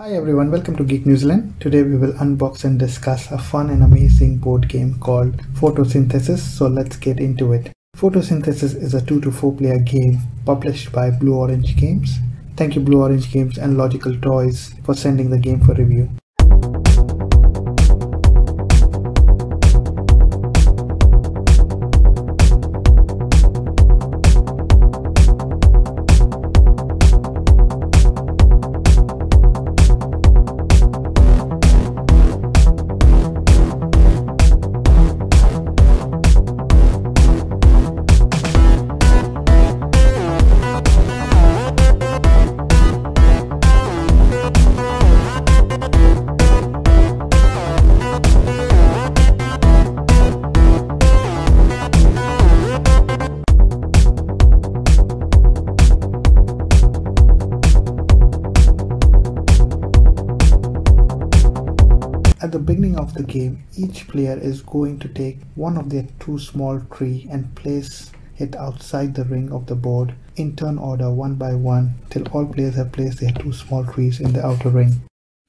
Hi everyone, welcome to Geek New Zealand. Today we will unbox and discuss a fun and amazing board game called Photosynthesis. So let's get into it. Photosynthesis is a 2 to 4 player game published by Blue Orange Games. Thank you Blue Orange Games and Logical Toys for sending the game for review. At the beginning of the game, each player is going to take one of their two small tree and place it outside the ring of the board in turn order one by one till all players have placed their two small trees in the outer ring.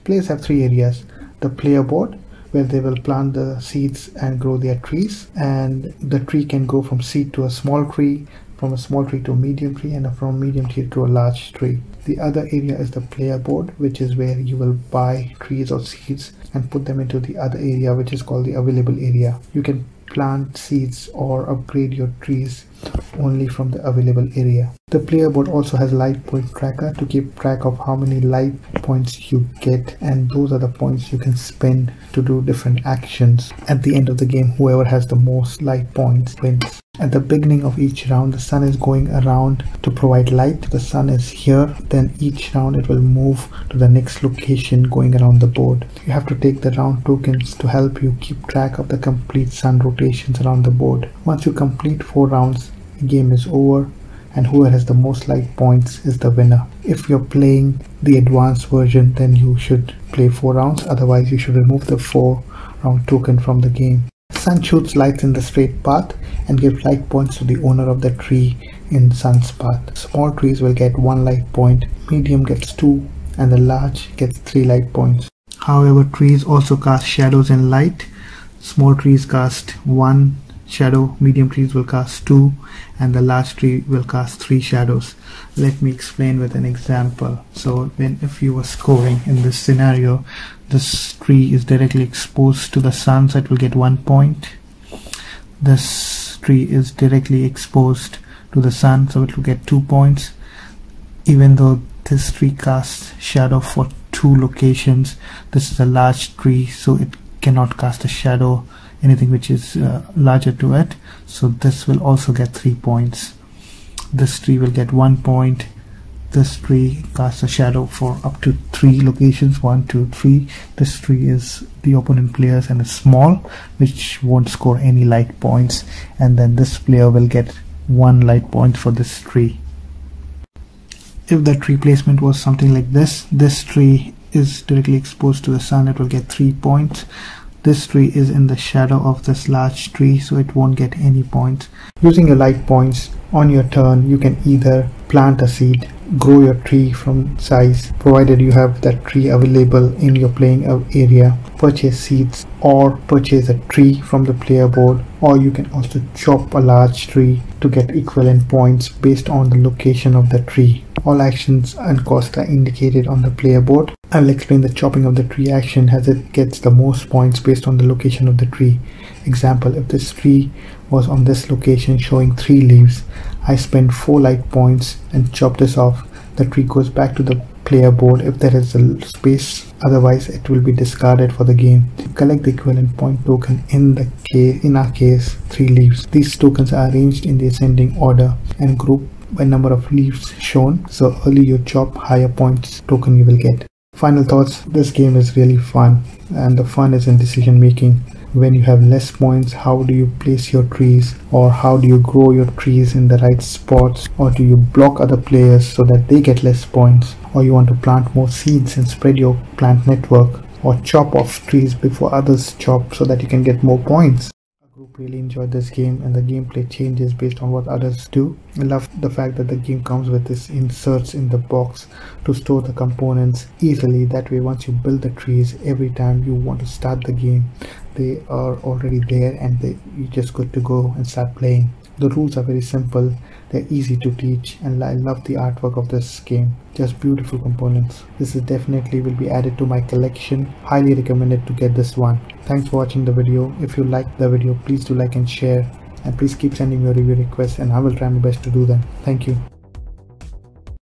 Players have three areas, the player board where they will plant the seeds and grow their trees and the tree can go from seed to a small tree from a small tree to a medium tree and from medium tree to a large tree. The other area is the player board which is where you will buy trees or seeds and put them into the other area which is called the available area. You can plant seeds or upgrade your trees only from the available area. The player board also has light point tracker to keep track of how many light points you get and those are the points you can spend to do different actions. At the end of the game whoever has the most light points wins. At the beginning of each round, the sun is going around to provide light. The sun is here, then each round it will move to the next location going around the board. You have to take the round tokens to help you keep track of the complete sun rotations around the board. Once you complete 4 rounds, the game is over and whoever has the most light points is the winner. If you're playing the advanced version, then you should play 4 rounds, otherwise you should remove the 4 round token from the game. Sun shoots lights in the straight path and gives light points to the owner of the tree in sun's path. Small trees will get 1 light point, medium gets 2 and the large gets 3 light points. However, trees also cast shadows and light. Small trees cast 1 shadow, medium trees will cast 2 and the large tree will cast 3 shadows. Let me explain with an example. So when if you were scoring in this scenario, this tree is directly exposed to the sun so it will get 1 point. This tree is directly exposed to the sun so it will get 2 points. Even though this tree casts shadow for two locations, this is a large tree so it cannot cast a shadow anything which is uh, larger to it. So this will also get three points. This tree will get one point. This tree casts a shadow for up to three locations one two three. This tree is the opponent players and is small which won't score any light points. And then this player will get one light point for this tree. If the tree placement was something like this this tree is directly exposed to the sun it will get three points this tree is in the shadow of this large tree so it won't get any points. Using your light points on your turn you can either plant a seed, grow your tree from size provided you have that tree available in your playing area, purchase seeds or purchase a tree from the player board or you can also chop a large tree to get equivalent points based on the location of the tree. All actions and costs are indicated on the player board. I will explain the chopping of the tree action as it gets the most points based on the location of the tree. Example, if this tree was on this location showing 3 leaves, I spend 4 light points and chop this off. The tree goes back to the player board if there is a space, otherwise it will be discarded for the game. Collect the equivalent point token in the case, in our case 3 leaves. These tokens are arranged in the ascending order and grouped by number of leaves shown so early you chop higher points token you will get final thoughts. This game is really fun and the fun is in decision making. When you have less points how do you place your trees? Or how do you grow your trees in the right spots? Or do you block other players so that they get less points? Or you want to plant more seeds and spread your plant network? Or chop off trees before others chop so that you can get more points really enjoyed this game and the gameplay changes based on what others do. I love the fact that the game comes with this inserts in the box to store the components easily. That way once you build the trees every time you want to start the game they are already there and they, you just good to go and start playing. The rules are very simple, they're easy to teach and I love the artwork of this game. Just beautiful components. This is definitely will be added to my collection. Highly recommended to get this one. Thanks for watching the video. If you liked the video, please do like and share. And please keep sending your review requests and I will try my best to do them. Thank you.